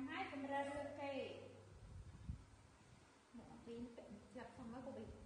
em hai camera luôn kì một pin chặt xong mới của mình.